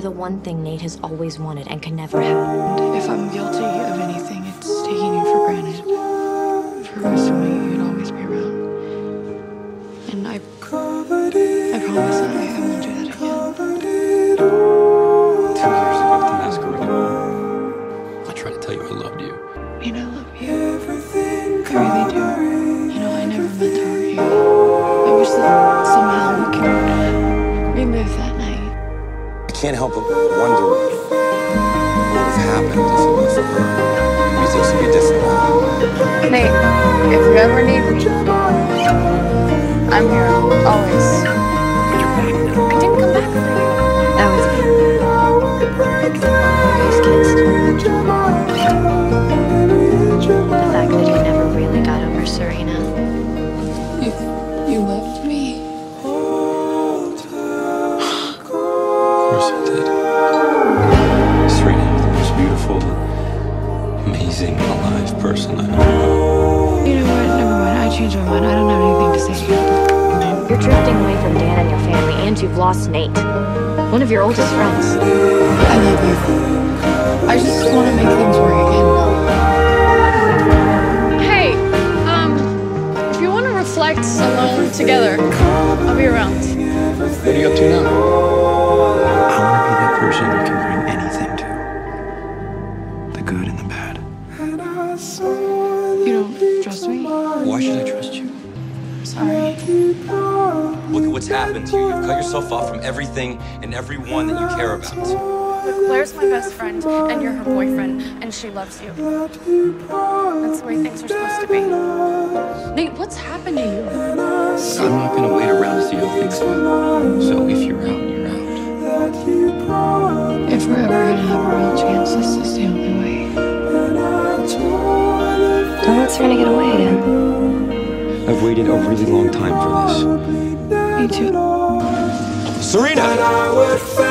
the one thing Nate has always wanted and can never have. If I'm guilty of anything, it's taking you for granted. For assuming you'd always be around. And I, I promise that I, I won't do that again. Two years ago at the masquerade, I tried to tell you I loved you. And I love you. Everything I really do. You know, I never meant to hurt you. I wish that somehow we could relive that night. I can't help but wonder what would have happened if it wasn't for her. You think she'd be different? Nate, if you ever need me, I'm here always. Person I know. You know what? Never mind. I changed my mind. I don't have anything to say to you. You're drifting away from Dan and your family, and you've lost Nate, one of your oldest friends. I love you. I just want to make things work again. Hey, um, if you want to reflect alone together, I'll be around. What are you up to now? Why should I trust you? Sorry. Look at what's happened to you. You've cut yourself off from everything and everyone that you care about. Look, Blair's my best friend, and you're her boyfriend, and she loves you. That's the way things are supposed to be. Nate, what's happened to you? I'm not gonna wait around to see how things go. So if you're out. Don't let Serena get away again. I've waited a really long time for this. Me too. Serena!